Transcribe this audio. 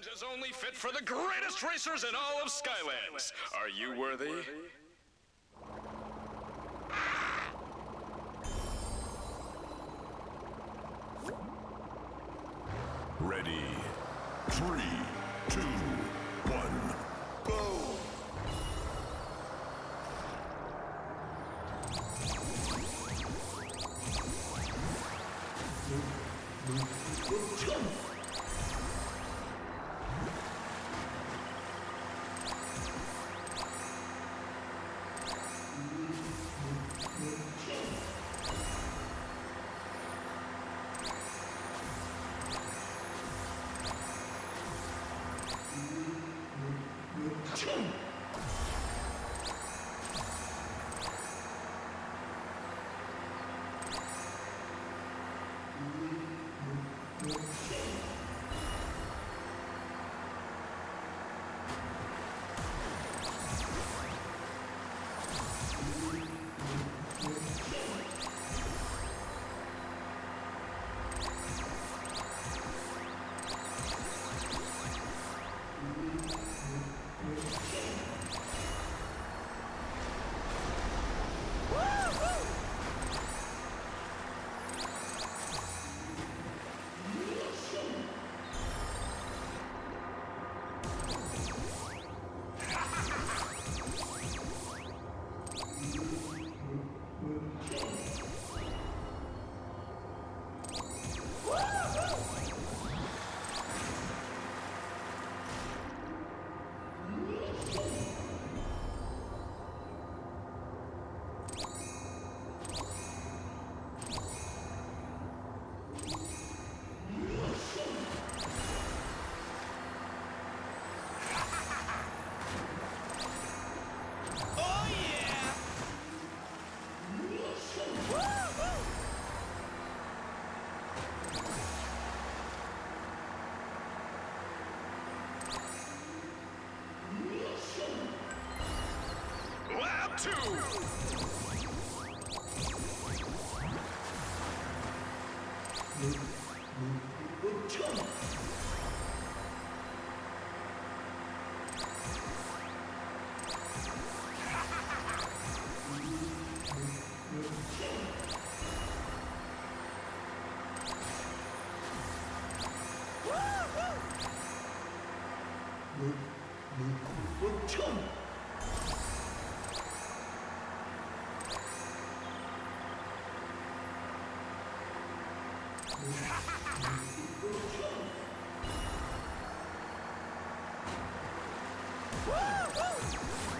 challenge is only fit for the greatest racers in all of Skylands. Are you worthy? Ready. Three, two, one, go! Oh yeah! Jump! Woo! Woo!